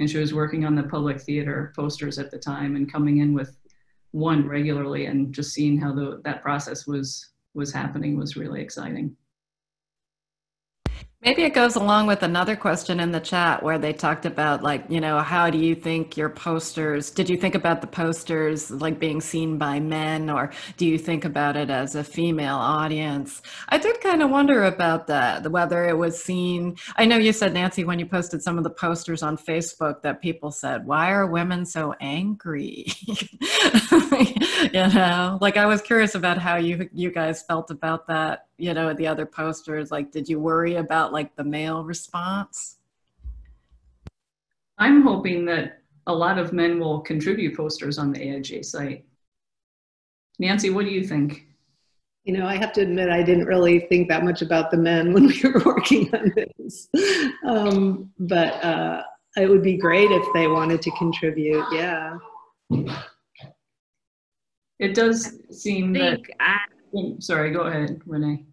And she was working on the public theater posters at the time and coming in with one regularly and just seeing how the, that process was was happening was really exciting. Maybe it goes along with another question in the chat where they talked about like, you know, how do you think your posters, did you think about the posters like being seen by men or do you think about it as a female audience? I did kind of wonder about that, whether it was seen. I know you said, Nancy, when you posted some of the posters on Facebook that people said, why are women so angry? *laughs* you know, like I was curious about how you, you guys felt about that you know the other posters like did you worry about like the male response? I'm hoping that a lot of men will contribute posters on the AIGA site. Nancy what do you think? You know i have to admit i didn't really think that much about the men *laughs* when we were working on this. Um, but uh, it would be great if they wanted to contribute yeah. It does seem that I, sorry go ahead renee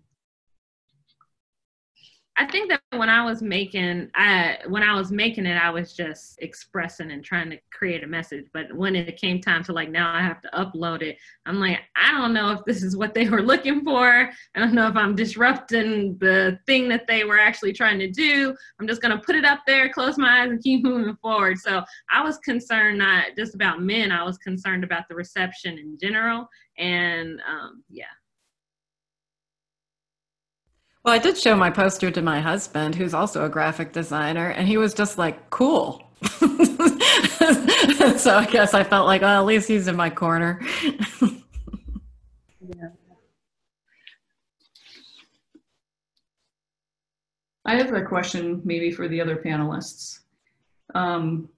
I think that when I was making, I when I was making it, I was just expressing and trying to create a message. But when it came time to like now I have to upload it, I'm like, I don't know if this is what they were *laughs* looking for. I don't know if I'm disrupting the thing that they were actually trying to do. I'm just gonna put it up there, close my eyes, and keep *laughs* moving forward. So I was concerned not just about men. I was concerned about the reception in general. And um, yeah. Well, I did show my poster to my husband, who's also a graphic designer, and he was just like, cool. *laughs* so I guess I felt like, at least he's in my corner. *laughs* yeah. I have a question maybe for the other panelists. Um,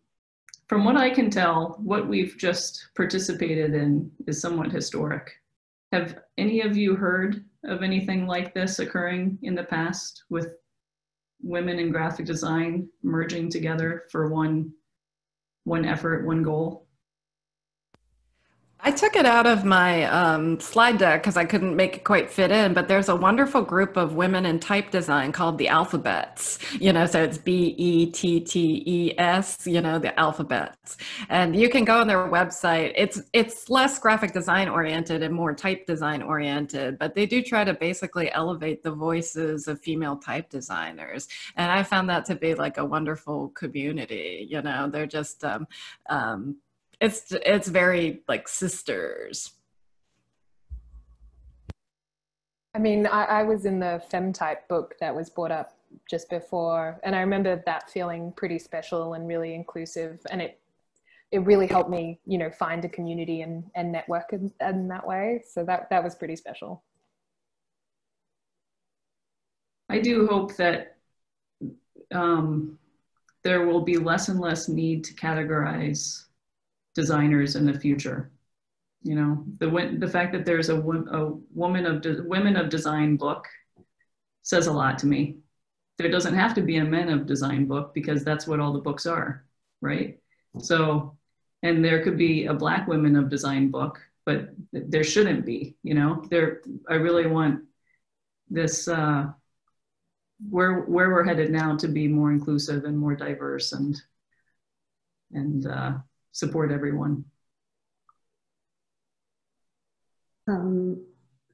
from what I can tell, what we've just participated in is somewhat historic. Have any of you heard of anything like this occurring in the past with women in graphic design merging together for one one effort, one goal? I took it out of my um, slide deck because I couldn't make it quite fit in, but there's a wonderful group of women in type design called the Alphabettes. You know, so it's B E T T E S. You know, the Alphabettes, and you can go on their website. It's it's less graphic design oriented and more type design oriented, but they do try to basically elevate the voices of female type designers, and I found that to be like a wonderful community. You know, they're just um, um, it's it's very like sisters. I mean I, I was in the femtype book that was brought up just before and i remember that feeling pretty special and really inclusive and it it really helped me you know find a community and and network in, in that way. So that that was pretty special. I do hope that um, there will be less and less need to categorize designers in the future. You know, the the fact that there's a, a woman of de, women of design book says a lot to me. There doesn't have to be a men of design book because that's what all the books are, right? So, and there could be a black women of design book, but there shouldn't be. You know, there. I really want this uh, where where we're headed now to be more inclusive and more diverse and and uh, support everyone. Um,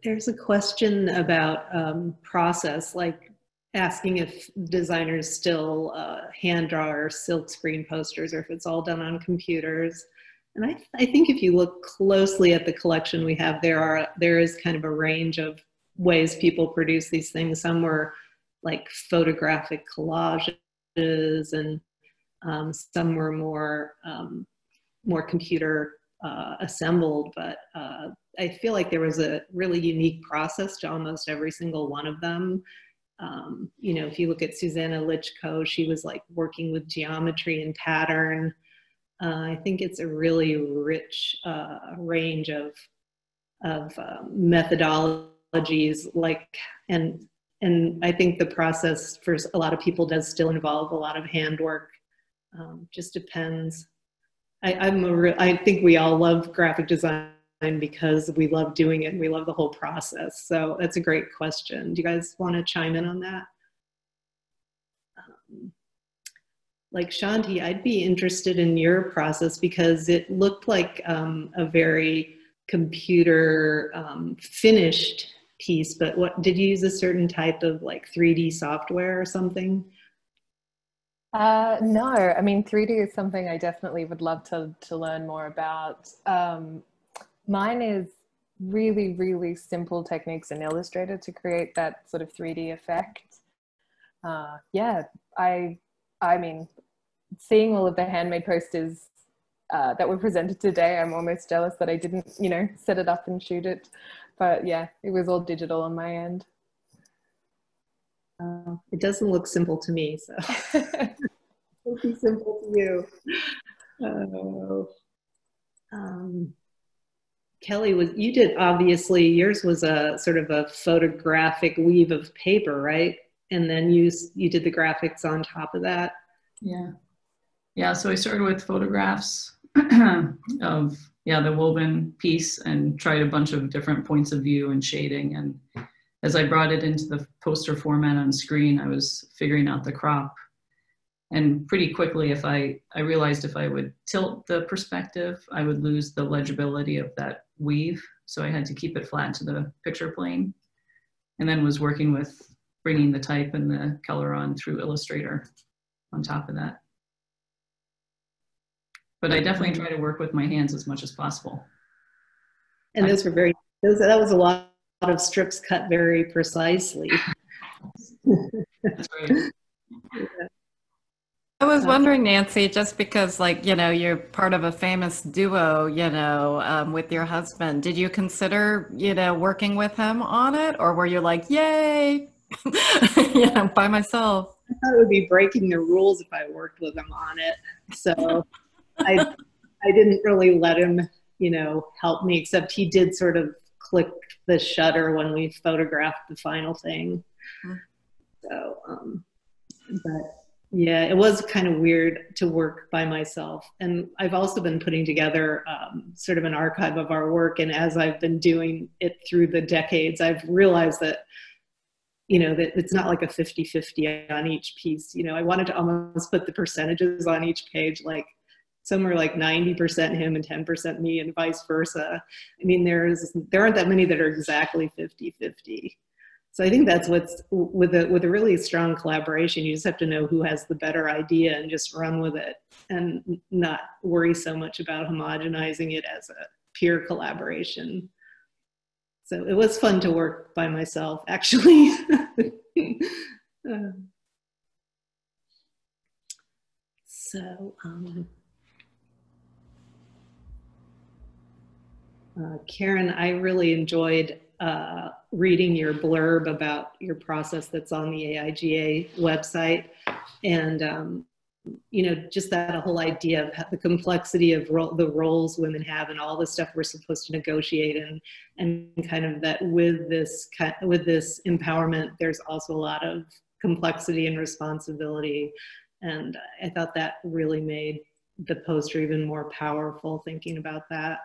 there's a question about um, process, like asking if designers still uh, hand draw or silk screen posters or if it's all done on computers. And I, I think if you look closely at the collection we have, there are there is kind of a range of ways people produce these things. Some were like photographic collages, and um, some were more um, more computer uh, assembled, but uh, I feel like there was a really unique process to almost every single one of them. Um, you know, if you look at Susanna Lichko, she was like working with geometry and pattern. Uh, I think it's a really rich uh, range of of um, methodologies, like and and I think the process for a lot of people does still involve a lot of handwork. Um, just depends I, I'm a real, I think we all love graphic design because we love doing it and we love the whole process. So that's a great question. Do you guys want to chime in on that? Um, like Shanti, I'd be interested in your process because it looked like um, a very computer um, finished piece, but what did you use a certain type of like 3D software or something? Uh, no, I mean 3D is something I definitely would love to to learn more about. Um, mine is really really simple techniques in Illustrator to create that sort of 3D effect. Uh, yeah, I I mean, seeing all of the handmade posters uh, that were presented today, I'm almost jealous that I didn't you know set it up and shoot it. But yeah, it was all digital on my end. Uh, it doesn't look simple to me, so *laughs* *laughs* it'll be simple to you. Uh, um, Kelly, was you did obviously yours was a sort of a photographic weave of paper, right? And then you you did the graphics on top of that. Yeah, yeah. So I started with photographs *clears throat* of yeah the woven piece and tried a bunch of different points of view and shading and as I brought it into the poster format on screen, I was figuring out the crop. And pretty quickly, if I, I realized if I would tilt the perspective, I would lose the legibility of that weave. So I had to keep it flat to the picture plane. And then was working with bringing the type and the color on through Illustrator on top of that. But I definitely try to work with my hands as much as possible. And those were very, those, that was a lot of strips cut very precisely. That's right. I was wondering, Nancy, just because, like, you know, you're part of a famous duo, you know, um, with your husband. Did you consider, you know, working with him on it, or were you like, yay, *laughs* you know, by myself? I thought it would be breaking the rules if I worked with him on it, so I, I didn't really let him, you know, help me. Except he did sort of click the shutter when we photographed the final thing. Mm-hmm. So, um, but yeah, it was kind of weird to work by myself. And I've also been putting together um, sort of an archive of our work. And as I've been doing it through the decades, I've realized that, you know, that it's not like a 50 50 on each piece. You know, I wanted to almost put the percentages on each page, like some are like 90% him and 10% me and vice versa. I mean there's there aren't that many that are exactly 50 50 so i think that's what's with a with a really strong collaboration you just have to know who has the better idea and just run with it and not worry so much about homogenizing it as a peer collaboration. So it was fun to work by myself *laughs* actually. Uh, so um, Uh, Karen, I really enjoyed uh, reading your blurb about your process that's on the AIGA website. And, um, you know, just that whole idea of the complexity of ro the roles women have and all the stuff we're supposed to negotiate and, and kind of that with this, with this empowerment, there's also a lot of complexity and responsibility. And I thought that really made the poster even more powerful thinking about that.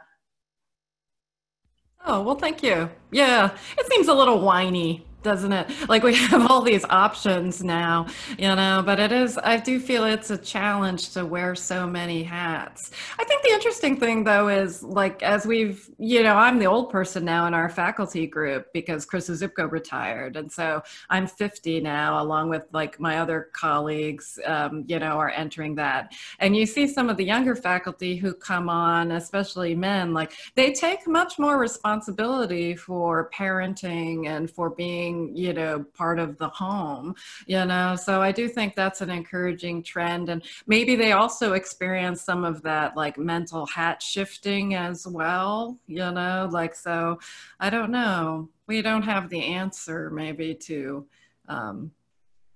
Oh, well, thank you. Yeah, it seems a little whiny doesn't it? Like we *laughs* have all these options now, you know, but it is, I do feel it's a challenge to wear so many hats. I think the interesting thing though is like, as we've, you know, I'm the old person now in our faculty group because Chris Zipko retired. And so I'm 50 now, along with like my other colleagues, um, you know, are entering that. And you see some of the younger faculty who come on, especially men, like they take much more responsibility for parenting and for being you know, part of the home, you know. So I do think that's an encouraging trend. And maybe they also experience some of that like mental hat shifting as well, you know, like, so I don't know. We don't have the answer maybe to, um,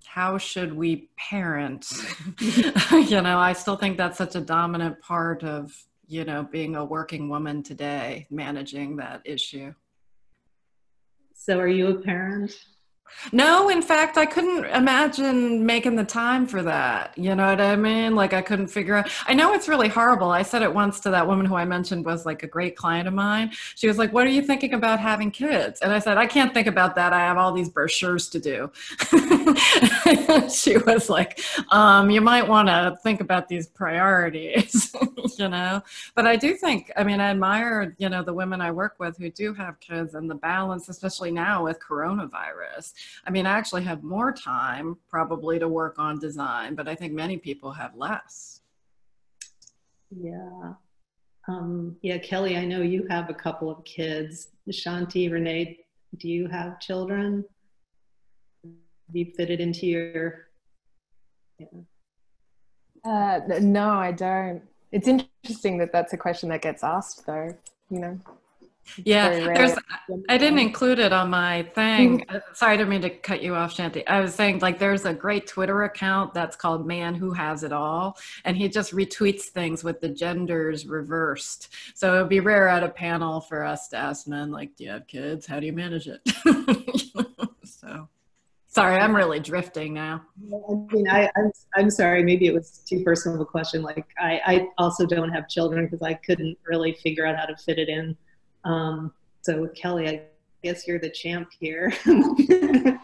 how should we parent? *laughs* you know, I still think that's such a dominant part of, you know, being a working woman today, managing that issue. So are you a parent? No, in fact, I couldn't imagine making the time for that. You know what I mean? Like, I couldn't figure out. I know it's really horrible. I said it once to that woman who I mentioned was like a great client of mine. She was like, What are you thinking about having kids? And I said, I can't think about that. I have all these brochures to do. *laughs* she was like, um, You might want to think about these priorities, *laughs* you know? But I do think, I mean, I admire, you know, the women I work with who do have kids and the balance, especially now with coronavirus I mean, I actually have more time probably to work on design, but I think many people have less. Yeah. Um, yeah, Kelly, I know you have a couple of kids. Shanti, Renee, do you have children? Have you fitted into your? Yeah. Uh, no, I don't. It's interesting that that's a question that gets asked, though. You know. Yeah, there's. I didn't include it on my thing. Mm-hmm. Uh, sorry, I didn't mean to cut you off, Shanti. I was saying like there's a great Twitter account that's called Man Who Has It All, and he just retweets things with the genders reversed. So it would be rare at a panel for us to ask men like, "Do you have kids? How do you manage it?" *laughs* so. Sorry, I'm really drifting now. I mean, I, I'm, I'm sorry. Maybe it was too personal of a question. Like, I, I also don't have children because I couldn't really figure out how to fit it in um, so Kelly, I guess you're the champ here. *laughs* yeah,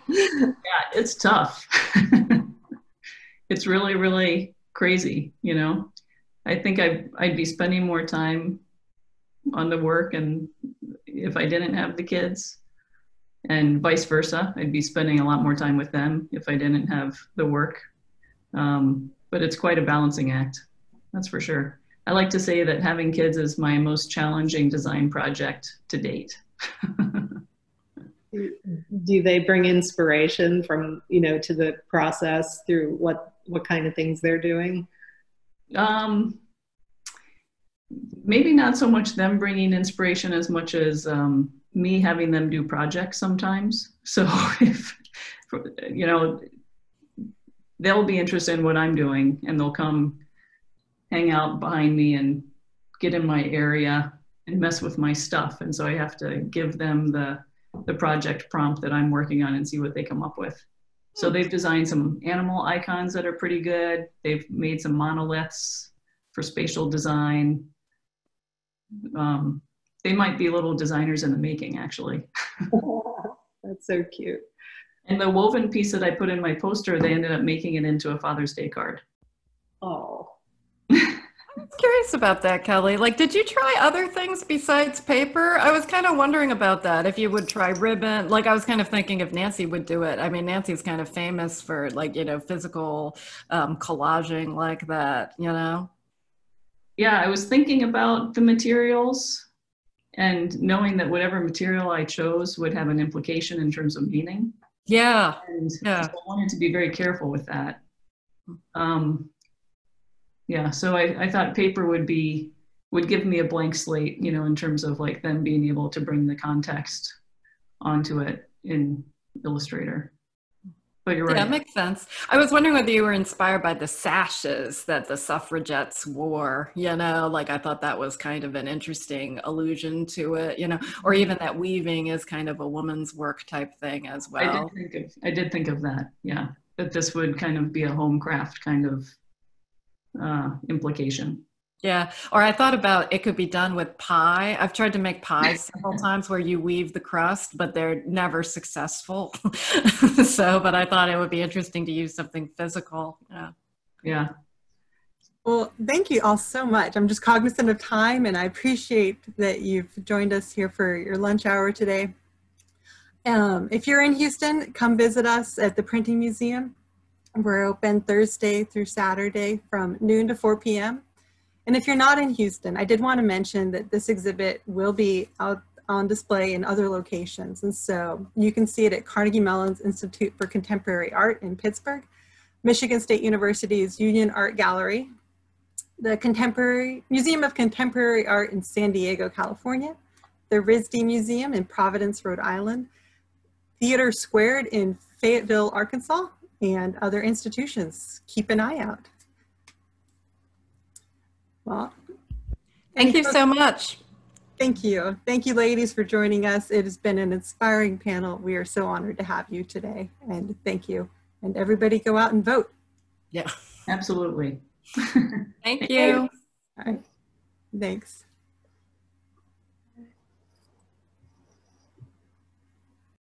it's tough. *laughs* it's really, really crazy, you know. I think I'd, I'd be spending more time on the work and if I didn't have the kids and vice versa, I'd be spending a lot more time with them if I didn't have the work. Um, but it's quite a balancing act, that's for sure. I like to say that having kids is my most challenging design project to date. Do they bring inspiration from, you know, to the process through what, what kind of things they're doing? Um, maybe not so much them bringing inspiration as much as um, me having them do projects sometimes. *laughs* So if, you know, they'll be interested in what I'm doing and they'll come hang out behind me and get in my area and mess with my stuff. And so I have to give them the, the project prompt that I'm working on and see what they come up with. So hmm. they've designed some animal icons that are pretty good. They've made some monoliths for spatial design. Um, they might be little designers in the making, actually. *laughs* *laughs* That's so cute. And the woven piece that I put in my poster, they ended up making it into a Father's Day card. Oh, I'm curious about that, Kelly. Like, did you try other things besides paper? I was kind of wondering about that. If you would try ribbon, like I was kind of thinking if Nancy would do it. I mean, Nancy's kind of famous for like you know physical um, collaging like that. You know. Yeah, I was thinking about the materials and knowing that whatever material I chose would have an implication in terms of meaning. Yeah. And yeah. So I wanted to be very careful with that. Um, yeah so I, I thought paper would be would give me a blank slate you know in terms of like them being able to bring the context onto it in illustrator but you're right yeah, that makes sense. I was wondering whether you were inspired by the sashes that the suffragettes wore. You know, like I thought that was kind of an interesting allusion to it. You know, or even that weaving is kind of a woman's work type thing as well. I did think of, I did think of that. Yeah, that this would kind of be a home craft kind of uh, implication. Yeah, or I thought about it could be done with pie. I've tried to make pies *laughs* several times where you weave the crust, but they're never successful. *laughs* so, but I thought it would be interesting to use something physical. Yeah. Yeah. Well, thank you all so much. I'm just cognizant of time and I appreciate that you've joined us here for your lunch hour today. Um, if you're in Houston, come visit us at the Printing Museum. We're open Thursday through Saturday from noon to 4 p.m. And if you're not in Houston, I did want to mention that this exhibit will be out on display in other locations. And so you can see it at Carnegie Mellon's Institute for Contemporary Art in Pittsburgh, Michigan State University's Union Art Gallery, the Contemporary Museum of Contemporary Art in San Diego, California, the RISD Museum in Providence, Rhode Island, Theater Squared in Fayetteville, Arkansas, and other institutions. Keep an eye out. Well, thank you so much. Thank you. Thank you, ladies, for joining us. It has been an inspiring panel. We are so honored to have you today. And thank you. And everybody go out and vote. Yeah. Absolutely. Thank *laughs* you. All right. Thanks.